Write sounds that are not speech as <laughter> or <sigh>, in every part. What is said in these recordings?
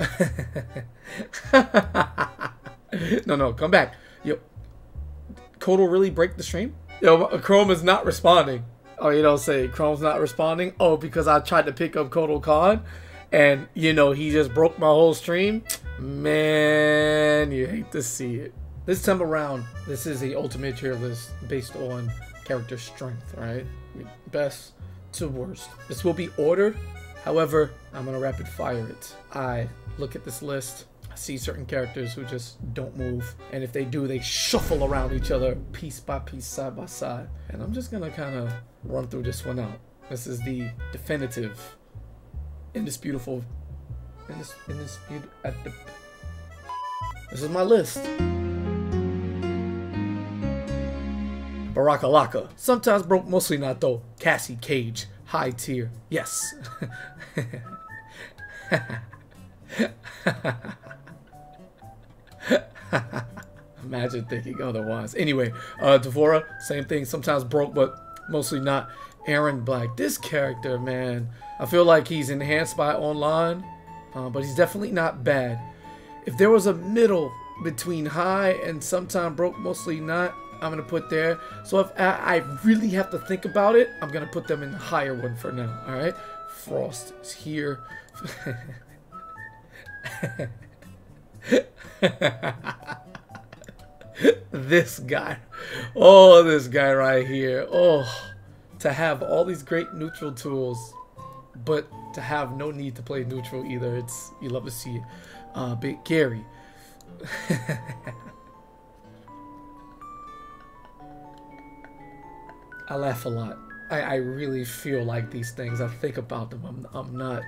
<laughs> no, no, come back. Yo, Code will really break the stream? Yo, Chrome is not responding. Oh, you don't say Chrome's not responding? Oh, because I tried to pick up Kotal Kahn and, you know, he just broke my whole stream? Man, you hate to see it. This time around, this is the ultimate tier list based on character strength, right? Best to worst. This will be ordered. However, I'm to rapid fire it. I look at this list I see certain characters who just don't move. And if they do, they shuffle around each other piece by piece, side by side. And I'm just gonna kind of run through this one out. This is the definitive, indisputable, indis, indisputable, at uh, the, this is my list. Baraka Laka. Sometimes broke, mostly not though. Cassie Cage. High tier. Yes. Imagine thinking otherwise. Anyway, uh, D'Vorah, same thing. Sometimes broke, but mostly not. Erron Black. This character, man, I feel like he's enhanced by online, uh, but he's definitely not bad. If there was a middle between high and sometime broke, mostly not, I'm to put there. So if I, really have to think about it, I'm to put them in the higher one for now. All right. Frost is here. <laughs> this guy. Oh, this guy right here. Oh, to have all these great neutral tools, but to have no need to play neutral either. It's you love to see it. Uh, Big Gary. <laughs> I laugh a lot. I, I really feel like these things. I think about them. I'm, I'm not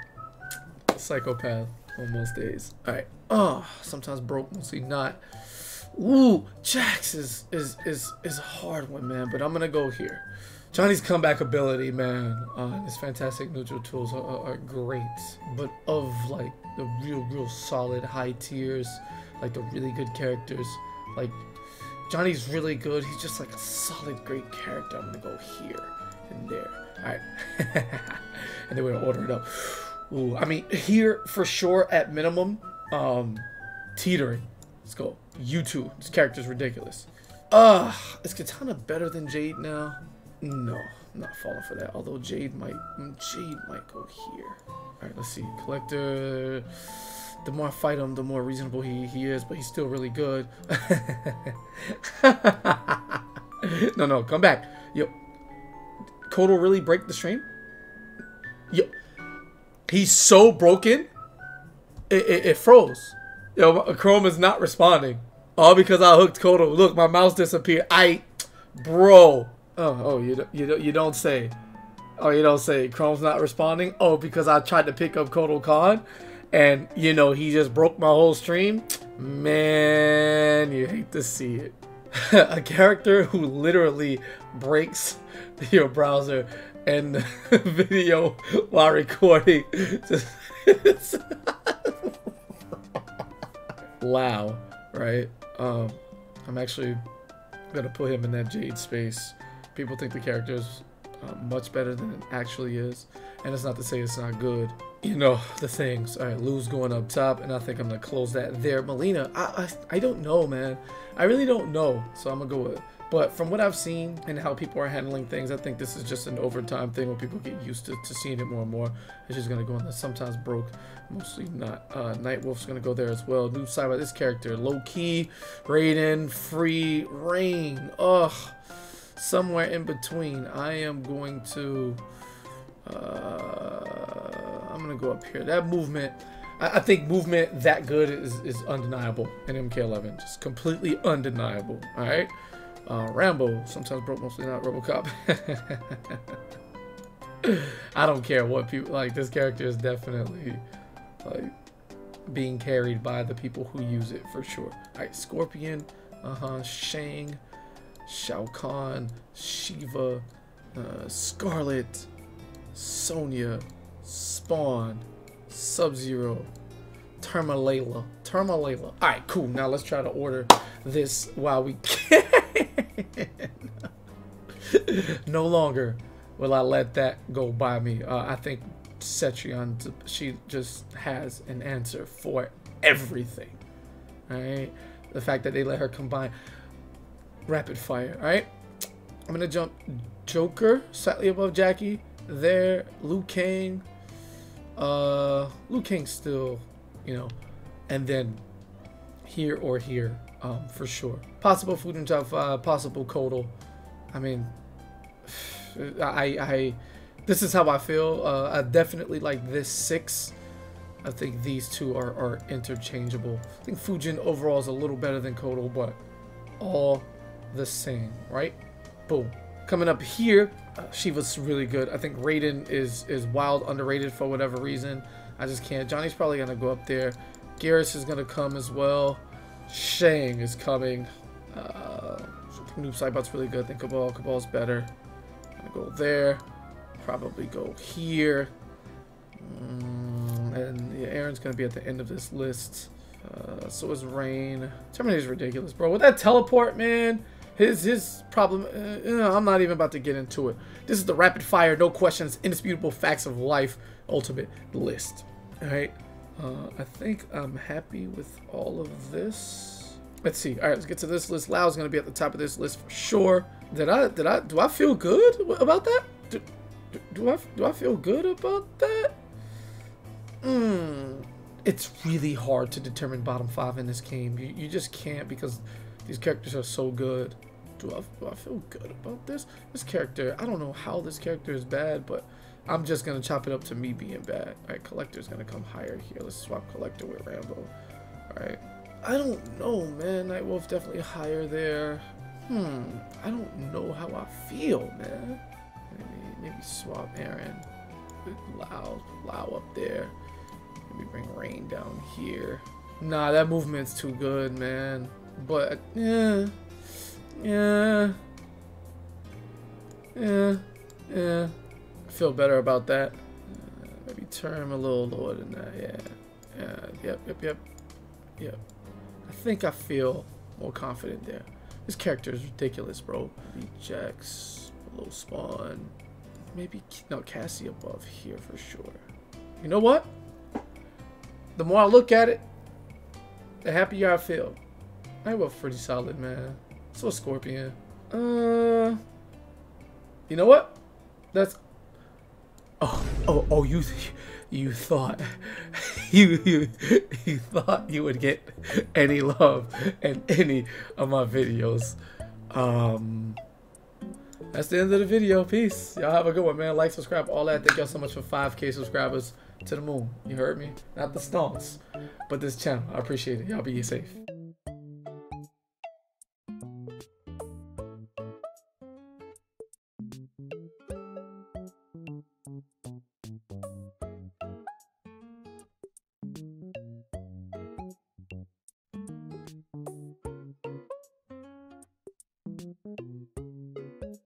a psychopath on most days. All right. Oh, sometimes broke, mostly not. Ooh, Jax is is is is a hard one, man. But I'm gonna go here. Johnny's comeback ability, man, uh, his fantastic neutral tools are, are, are, great. But of like the real, real solid high tiers, like the really good characters, like Johnny's really good. He's just like a solid, great character. I'm gonna go here and there. All right, <laughs> and then we're gonna order it up. Ooh, I mean, here for sure at minimum, um, teetering. Let's go. YouTube. This character's ridiculous. Ugh, is Kitana better than Jade now? No, I'm not falling for that. Although Jade might, mm, Jade might go here. All right, let's see. Kollector. The more I fight him, the more reasonable he, he is, but he's still really good. <laughs> no, no, come back. Yo, Code will really break the stream? Yo, He's so broken, it, it, it froze. Yo, Chrome is not responding. All because I hooked Kotal. Look, my mouse disappeared. I, bro. Oh, oh, you you don't you don't say. Oh, you don't say. Chrome's not responding. Oh, because I tried to pick up Kotal Kahn, and you know he just broke my whole stream. Man, you hate to see it. <laughs> a character who literally breaks <laughs> your browser and <laughs> video while recording. wow, right? Um, I'm actually gonna put him in that Jade space. People think the character is uh, much better than it actually is, and it's not to say it's not good. You know the things. All right, Lou's going up top, and I think I'm gonna close that there. Mileena, I, I I don't know, man. I really don't know, so I'm gonna go with it. but from what I've seen and how people are handling things, I think this is just an overtime thing where people get used to, to seeing it more and more. It's just gonna go in the sometimes broke, mostly not. Uh, Nightwolf's gonna go there as well. Noob Saibot this character, low key, Raiden, free, Rain. Ugh, somewhere in between. I am going to. Uh, I'm gonna go up here. That movement. I, I think movement that good is, is undeniable in MK11. Just completely undeniable. All right. Uh, Rambo, sometimes broke, mostly not Robocop. <laughs> I don't care what people like. This character is definitely like being carried by the people who use it for sure. All right, Scorpion, uh huh, Shang, Shao Kahn, Sheeva, uh, Skarlet, Sonya, Spawn, Sub Zero, Termalayla, Termalayla. All right, cool. Now let's try to order this while we <laughs> can. no longer will I let that go by me. Uh, I think Cetrion, she just has an answer for everything. Alright? The fact that they let her combine rapid fire. Alright? I'm gonna jump Joker, slightly above Jacqui. There, Liu Kang. Uh, Liu Kang still, you know, and then here or here, um, for sure. Possible Fujin top five, possible Kotal. I mean, <sighs> I, I, this is how I feel. Uh, I definitely like this six. I think these two are, are interchangeable. I think Fujin overall is a little better than Kotal, but all the same, right? Boom. Coming up here, uh, Sheeva's really good. I think Raiden is is wild underrated for whatever reason. I just can't. Johnny's probably gonna go up there. Geras is gonna come as well. Shang is coming. Uh, Noob Saibot's really good. I think Kabal. Kabal's better. Gonna go there. Probably go here. Mm, and yeah, Erron's gonna be at the end of this list. Uh, so is Rain. Terminator's ridiculous, bro. With that teleport, man. His his problem. Uh, I'm not even about to get into it. This is the rapid fire, no questions, indisputable facts of life, ultimate list. All right. Uh, I think I'm happy with all of this. Let's see. All right, let's get to this list. Lao's gonna be at the top of this list for sure. Did I did I do I feel good about that? Do, do, do I do I feel good about that? Hmm. It's really hard to determine bottom five in this game. You, you just can't because these characters are so good. Do I, do I feel good about this? This character, I don't know how this character is bad, but I'm just going to chop it up to me being bad. Alright, Kollector's going to come higher here. Let's swap Kollector with Rambo. Alright. I don't know, man. Nightwolf definitely higher there. Hmm. I don't know how I feel, man. Maybe, maybe swap Erron Lao. Lao up there. Maybe bring Rain down here. Nah, that movement's too good, man. But, yeah. Yeah. Yeah. Yeah. I feel better about that. Uh, maybe turn him a little lower than that. Yeah. Yeah. Yep, yep, yep. Yep. I think I feel more confident there. This character is ridiculous, bro. A little spawn. Maybe, no, Cassie above here for sure. You know what? The more I look at it, the happier I feel. I was pretty solid, man. So Scorpion. Uh, you know what? That's. Oh, oh, oh! You, you thought, <laughs> you, you, you thought you would get any love in any of my videos. Um, that's the end of the video. Peace. Y'all have a good one, man. Like, subscribe, all that. Thank y'all so much for 5K subscribers to the moon. You heard me? Not the stones, but this channel. I appreciate it. Y'all be safe.